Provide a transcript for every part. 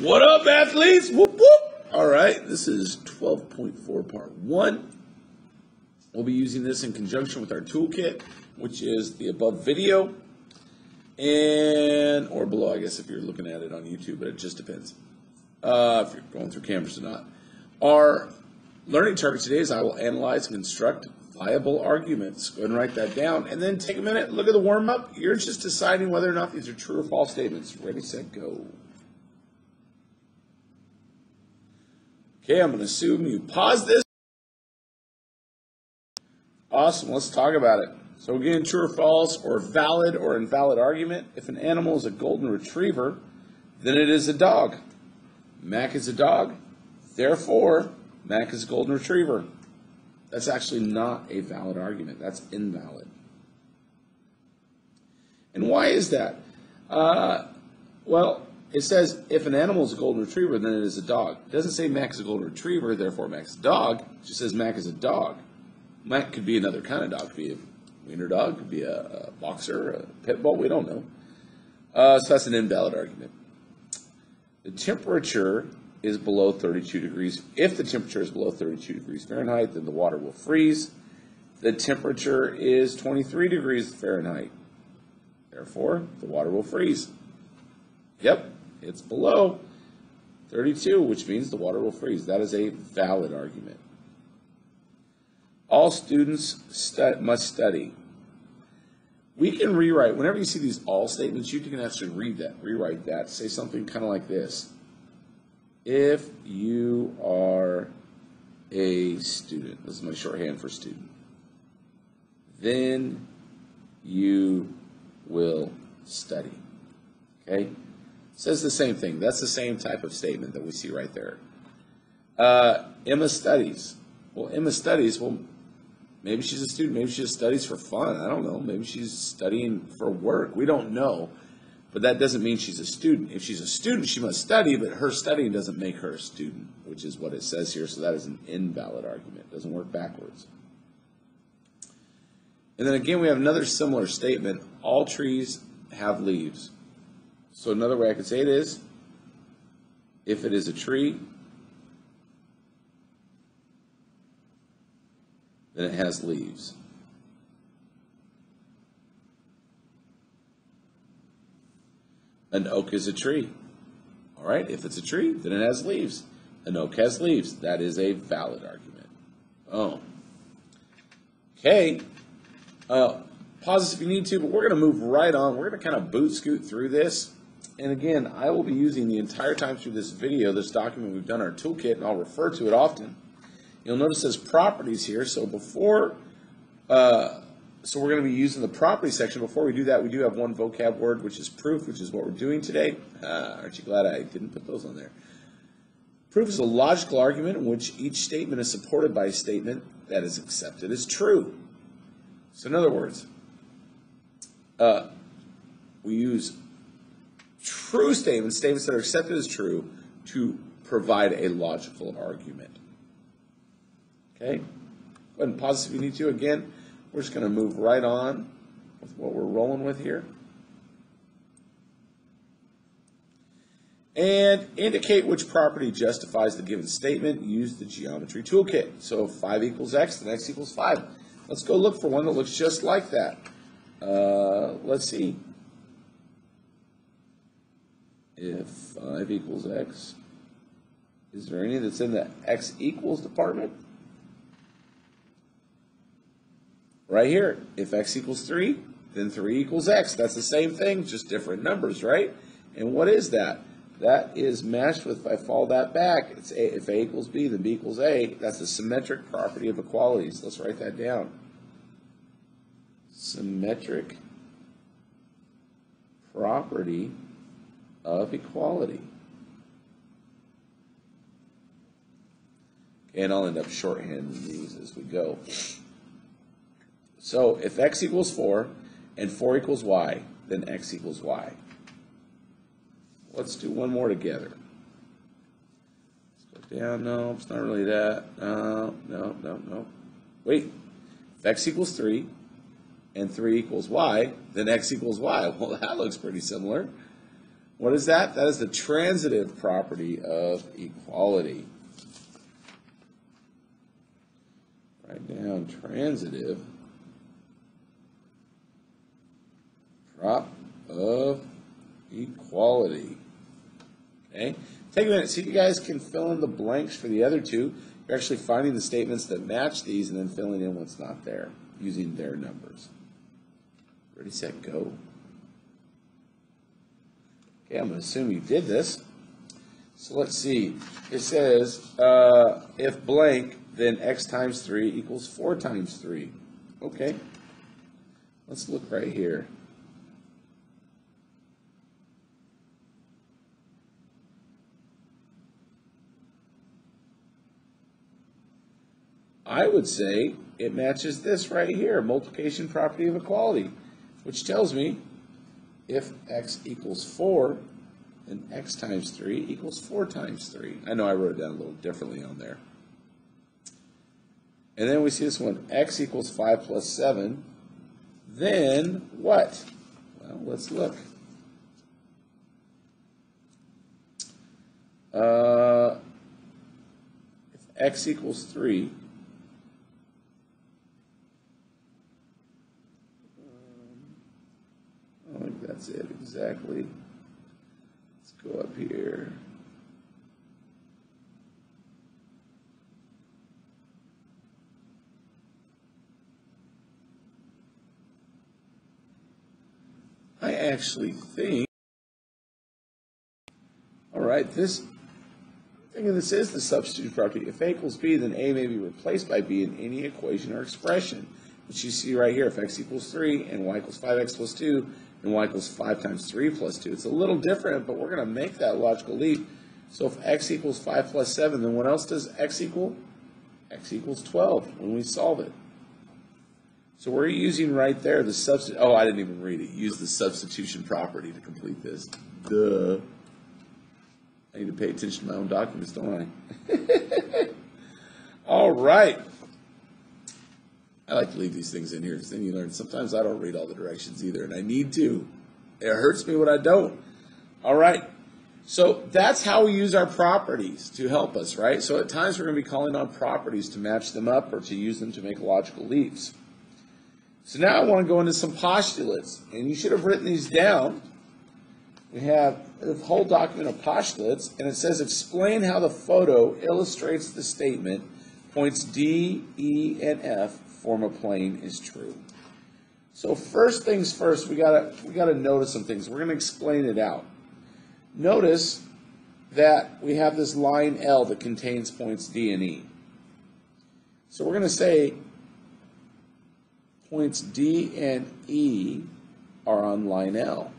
What up, athletes? Whoop, whoop. All right, this is 12.4 part one. We'll be using this in conjunction with our toolkit, which is the above video and or below, I guess, if you're looking at it on YouTube, but it just depends uh, if you're going through cameras or not. Our learning target today is I will analyze and construct viable arguments. Go ahead and write that down, and then take a minute, look at the warm up. You're just deciding whether or not these are true or false statements. Ready, set, go. Okay, I'm going to assume you pause this. Awesome, let's talk about it. So again, true or false, or valid or invalid argument. If an animal is a golden retriever, then it is a dog. Mac is a dog, therefore, Mac is a golden retriever. That's actually not a valid argument. That's invalid. And why is that? Uh, well, it says if an animal is a golden retriever, then it is a dog. It doesn't say Mac is a golden retriever, therefore Mac is a dog. It just says Mac is a dog. Mac could be another kind of dog. Could be a wiener dog, could be a, a boxer, a pit bull. We don't know. Uh, so that's an invalid argument. The temperature is below 32 degrees. If the temperature is below 32 degrees Fahrenheit, then the water will freeze. The temperature is 23 degrees Fahrenheit. Therefore, the water will freeze. Yep, it's below 32, which means the water will freeze. That is a valid argument. All students stu- must study. We can rewrite, whenever you see these all statements, you can actually read that, rewrite that, say something kind of like this. If you are a student, this is my shorthand for student, then you will study. Okay? Says the same thing. That's the same type of statement that we see right there. Uh, Emma studies. Well, Emma studies. Well, maybe she's a student. Maybe she just studies for fun. I don't know. Maybe she's studying for work. We don't know. But that doesn't mean she's a student. If she's a student, she must study, but her studying doesn't make her a student, which is what it says here. So that is an invalid argument. It doesn't work backwards. And then again, we have another similar statement. All trees have leaves. So another way I could say it is, if it is a tree, then it has leaves. An oak is a tree. All right, if it's a tree, then it has leaves. An oak has leaves. That is a valid argument. Oh. Okay. Uh, pause this if you need to, but we're going to move right on. We're going to kind of boot scoot through this. And again, I will be using the entire time through this video, this document we've done our toolkit, and I'll refer to it often. You'll notice there's properties here. So before, uh, so we're going to be using the property section. Before we do that, we do have one vocab word, which is proof, which is what we're doing today. Uh, aren't you glad I didn't put those on there? Proof is a logical argument in which each statement is supported by a statement that is accepted as true. So in other words, uh, we use true statements, statements that are accepted as true, to provide a logical argument. Okay? Go ahead and pause if you need to. Again, we're just going to move right on with what we're rolling with here. And indicate which property justifies the given statement. Use the geometry toolkit. So 5 equals x, then x equals 5. Let's go look for one that looks just like that. Uh, let's see. If 5 equals x, is there any that's in the x equals department? Right here, if x equals 3, then 3 equals x. That's the same thing, just different numbers, right? And what is that? That is matched with, if I fall that back, it's a, if a equals b, then b equals a. That's the symmetric property of equalities. Let's write that down. Symmetric property of equality. And I'll end up shorthanding these as we go. So if x equals 4 and 4 equals y, then x equals y. Let's do one more together. Let's go down. No, it's not really that. No, no, no, no. Wait. If x equals 3 and 3 equals y, then x equals y. Well, that looks pretty similar. What is that? That is the transitive property of equality. Write down transitive prop of equality. Okay? Take a minute, see if you guys can fill in the blanks for the other two. You're actually finding the statements that match these and then filling in what's not there using their numbers. Ready, set, go. Okay, I'm going to assume you did this. So let's see. It says, uh, if blank, then x times 3 equals 4 times 3. Okay. Let's look right here. I would say it matches this right here, multiplication property of equality, which tells me if x equals 4, then x times 3 equals 4 times 3. I know I wrote it down a little differently on there. And then we see this one, x equals 5 plus 7. Then what? Well, let's look. Uh, if x equals 3, I think that's it exactly. Let's go up here. I actually think, all right, this, I think this is the substitute property. If A equals B, then A may be replaced by B in any equation or expression, which you see right here. If x equals 3 and y equals 5x plus 2, and y equals 5 times 3 plus 2. It's a little different, but we're going to make that logical leap. So if x equals 5 plus 7, then what else does x equal? x equals 12 when we solve it. So we're using right there the substitute. Oh, I didn't even read it. Use the substitution property to complete this. Duh. I need to pay attention to my own documents, don't I? all right. I like to leave these things in here because then you learn. Sometimes I don't read all the directions either, and I need to. It hurts me when I don't. All right. So that's how we use our properties to help us, right? So at times we're going to be calling on properties to match them up or to use them to make logical leaps. So now I want to go into some postulates, and you should have written these down. We have the whole document of postulates, and it says explain how the photo illustrates the statement points D, E, and F form a plane is true. So first things first, we gotta we gotta notice some things. We're gonna explain it out. Notice that we have this line L that contains points D and E. So we're gonna say points D and E are on line L.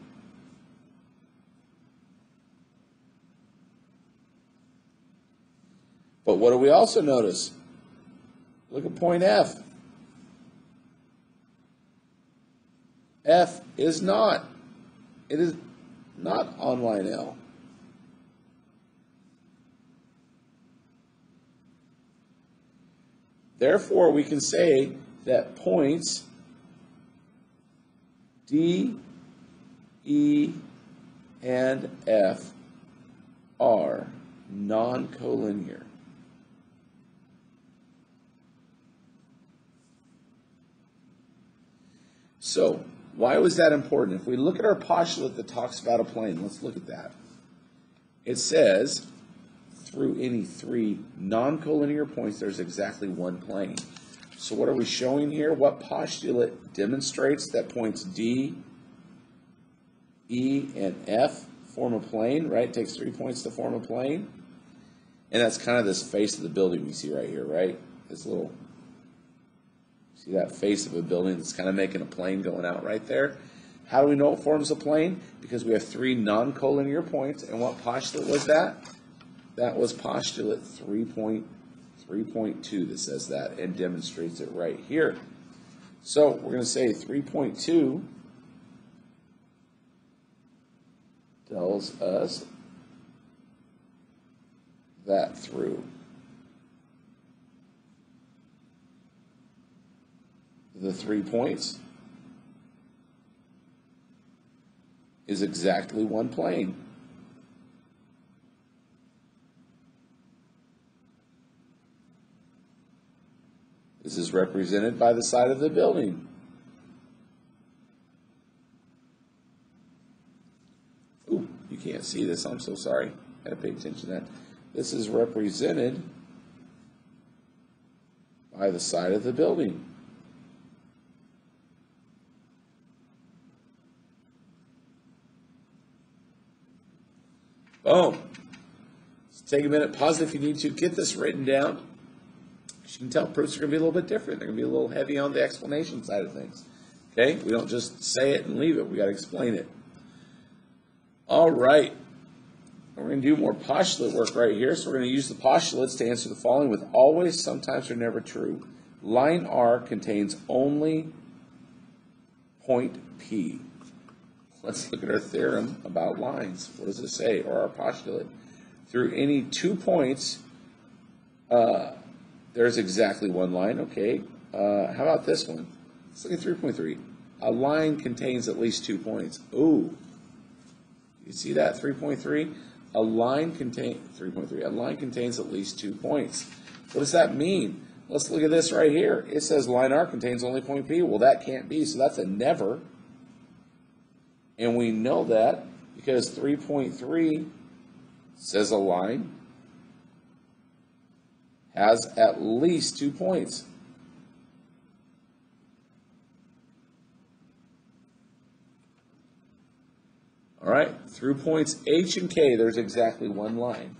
But what do we also notice? Look at point F. Is not. It is not on line L. Therefore, we can say that points D, E, and F are non-collinear. So, why was that important? If we look at our postulate that talks about a plane, let's look at that. It says, through any three non-collinear points, there's exactly one plane. So what are we showing here? What postulate demonstrates that points D, E, and F form a plane, right? It takes three points to form a plane. And that's kind of this face of the building we see right here, right? This little that face of a building that's kind of making a plane going out right there? How do we know it forms a plane? Because we have three non-collinear points. And what postulate was that? That was postulate 3.3.2 that says that and demonstrates it right here. So we're going to say 3.2 tells us that through the three points is exactly one plane. This is represented by the side of the building. Ooh, you can't see this. I'm so sorry. I had to pay attention to that. This is represented by the side of the building. Take a minute, pause if you need to, get this written down. You can tell, proofs are going to be a little bit different. They're going to be a little heavy on the explanation side of things. Okay? We don't just say it and leave it, we got to explain it. All right. We're going to do more postulate work right here. So we're going to use the postulates to answer the following with always, sometimes, or never true. Line R contains only point P. Let's look at our theorem about lines. What does it say? Or our postulate. Through any two points, uh, there's exactly one line. Okay. Uh, how about this one? Let's look at 3.3. A line contains at least two points. Ooh. You see that? 3.3? A line contain 3.3. A line contains at least two points. What does that mean? Let's look at this right here. It says line R contains only point P. Well, that can't be, so that's a never. And we know that because 3.3 says a line has at least two points. All right, through points H and K, there's exactly one line.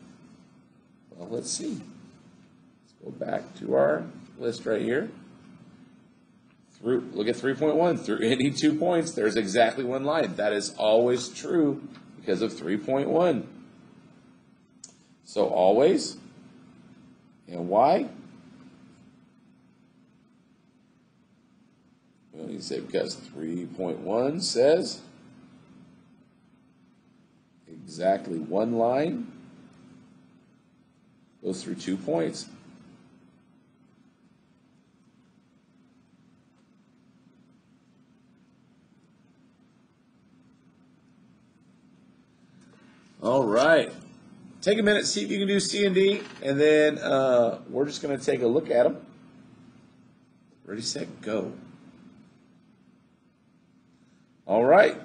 Well, let's see. Let's go back to our list right here. Through, look at 3.1. Through any two points, there's exactly one line. That is always true because of 3.1. So always. And why? Well, you say because 3.1 says exactly one line goes through two points. All right. Take a minute, see if you can do C and D, and then uh, we're just going to take a look at them. Ready, set, go. All right.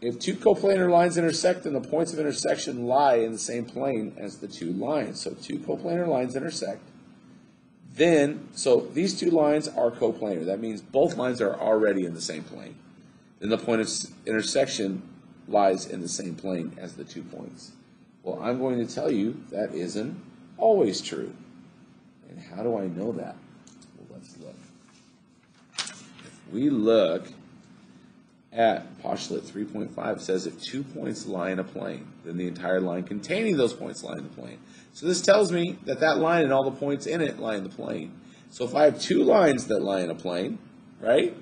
If two coplanar lines intersect, then the points of intersection lie in the same plane as the two lines. So two coplanar lines intersect. Then, so these two lines are coplanar. That means both lines are already in the same plane. Then the point of intersection lies in the same plane as the two points. Well, I'm going to tell you that isn't always true. And how do I know that? Well, let's look. If we look at postulate 3.5 says if two points lie in a plane, then the entire line containing those points lie in the plane. So this tells me that that line and all the points in it lie in the plane. So if I have two lines that lie in a plane, right,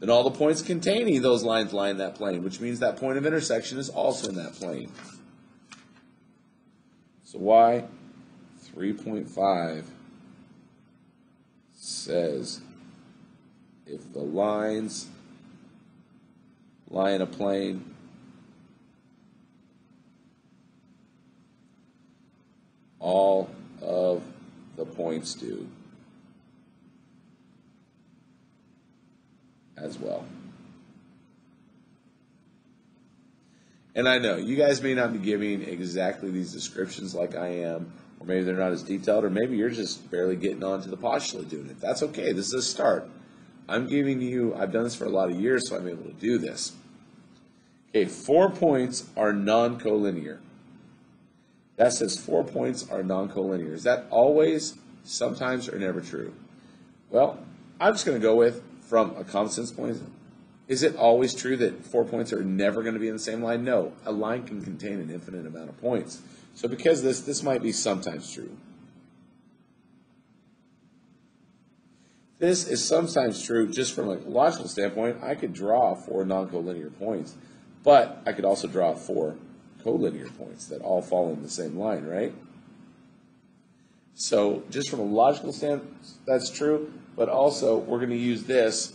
then all the points containing those lines lie in that plane, which means that point of intersection is also in that plane. So why 3.5 says if the lines lie in a plane. All of the points do as well. And I know you guys may not be giving exactly these descriptions like I am, or maybe they're not as detailed, or maybe you're just barely getting on to the postulate doing it. That's okay. This is a start. I'm giving you, I've done this for a lot of years, so I'm able to do this. Okay, four points are non-collinear. That says four points are non-collinear. Is that always, sometimes, or never true? Well, I'm just going to go with, from a common sense point, is it always true that four points are never going to be in the same line? No. A line can contain an infinite amount of points. So because of this, this might be sometimes true. This is sometimes true just from a logical standpoint. I could draw four non-collinear points. But I could also draw four collinear points that all fall in the same line, right? So just from a logical standpoint, that's true. But also, we're going to use this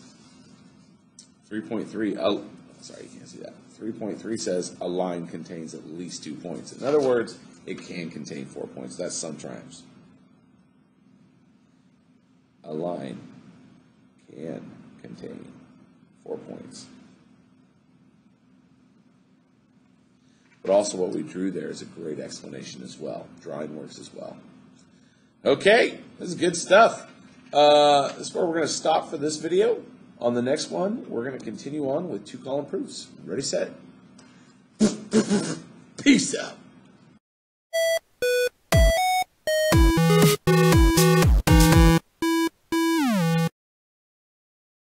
3.3. Oh, sorry, you can't see that. 3.3 says a line contains at least two points. In other words, it can contain four points. That's sometimes. a line can contain four points. But also what we drew there is a great explanation as well. Drawing works as well. Okay, this is good stuff. Uh, this is where we're going to stop for this video. On the next one, we're going to continue on with two column proofs. Ready, set. Peace out.